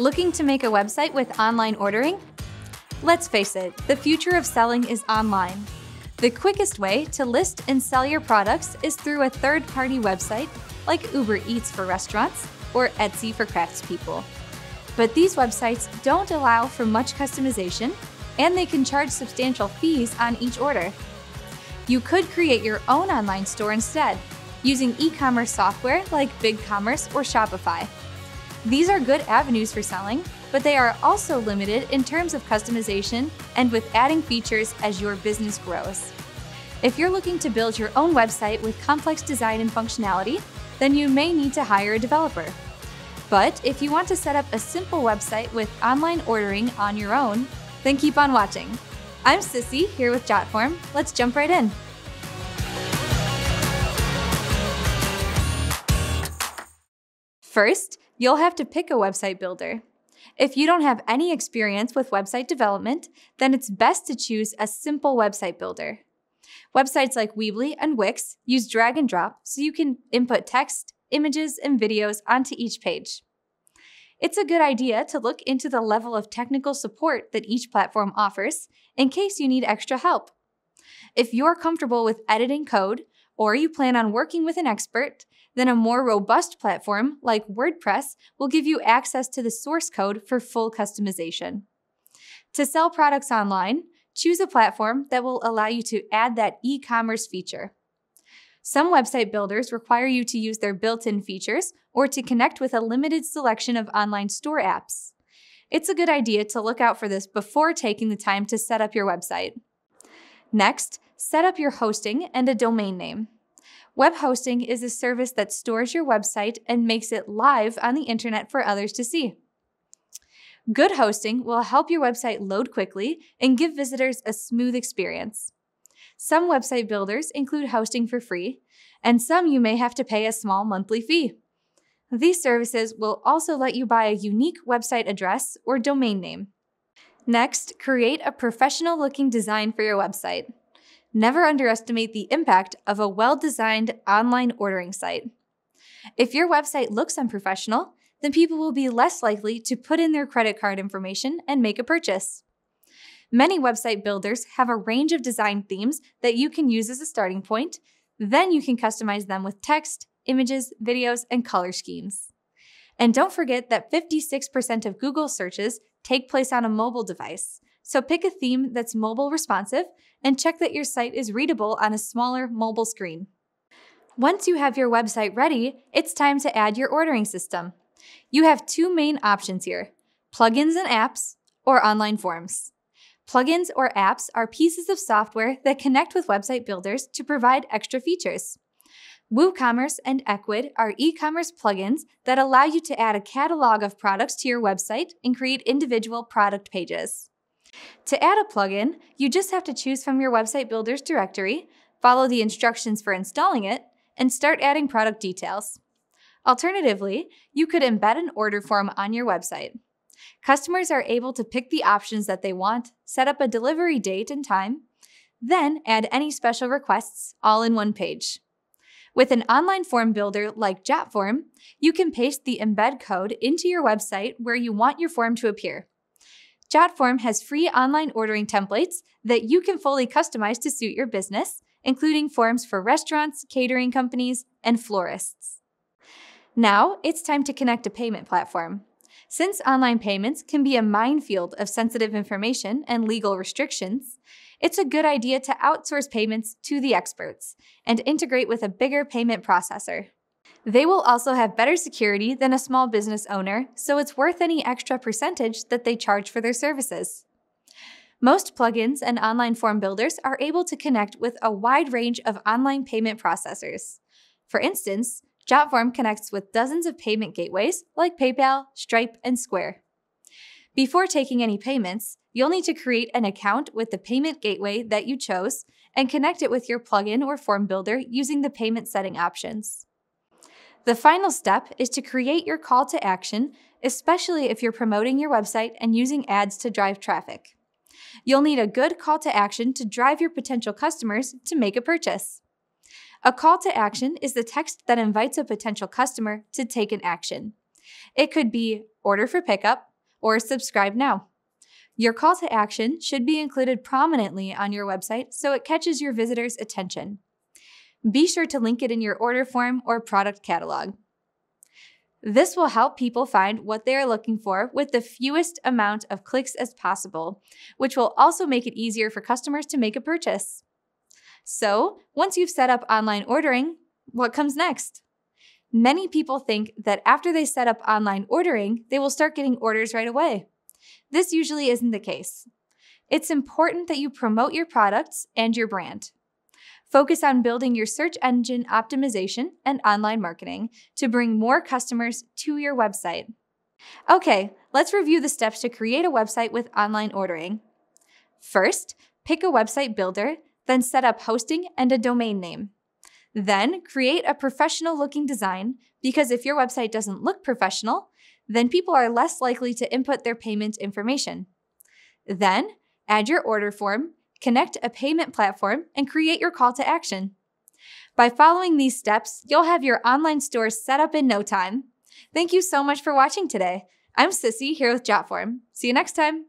Looking to make a website with online ordering? Let's face it, the future of selling is online. The quickest way to list and sell your products is through a third party website like Uber Eats for restaurants or Etsy for craftspeople. But these websites don't allow for much customization and they can charge substantial fees on each order. You could create your own online store instead, using e commerce software like BigCommerce or Shopify. These are good avenues for selling, but they are also limited in terms of customization and with adding features as your business grows. If you're looking to build your own website with complex design and functionality, then you may need to hire a developer. But if you want to set up a simple website with online ordering on your own, then keep on watching. I'm Sissy here with Jotform. Let's jump right in. First, you'll have to pick a website builder. If you don't have any experience with website development, then it's best to choose a simple website builder. Websites like Weebly and Wix use drag and drop so you can input text, images, and videos onto each page. It's a good idea to look into the level of technical support that each platform offers in case you need extra help. If you're comfortable with editing code or you plan on working with an expert, then a more robust platform like WordPress will give you access to the source code for full customization. To sell products online, choose a platform that will allow you to add that e commerce feature. Some website builders require you to use their built in features or to connect with a limited selection of online store apps. It's a good idea to look out for this before taking the time to set up your website. Next, set up your hosting and a domain name. Web hosting is a service that stores your website and makes it live on the internet for others to see. Good hosting will help your website load quickly and give visitors a smooth experience. Some website builders include hosting for free, and some you may have to pay a small monthly fee. These services will also let you buy a unique website address or domain name. Next, create a professional looking design for your website. Never underestimate the impact of a well designed online ordering site. If your website looks unprofessional, then people will be less likely to put in their credit card information and make a purchase. Many website builders have a range of design themes that you can use as a starting point. Then you can customize them with text, images, videos, and color schemes. And don't forget that 56% of Google searches take place on a mobile device. So pick a theme that's mobile responsive and check that your site is readable on a smaller mobile screen. Once you have your website ready, it's time to add your ordering system. You have two main options here plugins and apps, or online forms. Plugins or apps are pieces of software that connect with website builders to provide extra features. WooCommerce and Ecwid are e commerce plugins that allow you to add a catalog of products to your website and create individual product pages. To add a plugin, you just have to choose from your website builder's directory, follow the instructions for installing it, and start adding product details. Alternatively, you could embed an order form on your website. Customers are able to pick the options that they want, set up a delivery date and time, then add any special requests all in one page. With an online form builder like JotForm, you can paste the embed code into your website where you want your form to appear. JotForm has free online ordering templates that you can fully customize to suit your business, including forms for restaurants, catering companies, and florists. Now it's time to connect a payment platform. Since online payments can be a minefield of sensitive information and legal restrictions, it's a good idea to outsource payments to the experts and integrate with a bigger payment processor. They will also have better security than a small business owner, so it's worth any extra percentage that they charge for their services. Most plugins and online form builders are able to connect with a wide range of online payment processors. For instance, JotForm connects with dozens of payment gateways like PayPal, Stripe, and Square. Before taking any payments, you'll need to create an account with the payment gateway that you chose and connect it with your plugin or form builder using the payment setting options. The final step is to create your call to action, especially if you're promoting your website and using ads to drive traffic. You'll need a good call to action to drive your potential customers to make a purchase. A call to action is the text that invites a potential customer to take an action. It could be order for pickup or subscribe now. Your call to action should be included prominently on your website so it catches your visitors' attention. Be sure to link it in your order form or product catalog. This will help people find what they are looking for with the fewest amount of clicks as possible, which will also make it easier for customers to make a purchase. So, once you've set up online ordering, what comes next? Many people think that after they set up online ordering, they will start getting orders right away. This usually isn't the case. It's important that you promote your products and your brand. Focus on building your search engine optimization and online marketing to bring more customers to your website. Okay, let's review the steps to create a website with online ordering. First, pick a website builder, then set up hosting and a domain name. Then create a professional looking design because if your website doesn't look professional, then people are less likely to input their payment information. Then add your order form, connect a payment platform, and create your call to action. By following these steps, you'll have your online store set up in no time. Thank you so much for watching today. I'm Sissy here with Jotform. See you next time.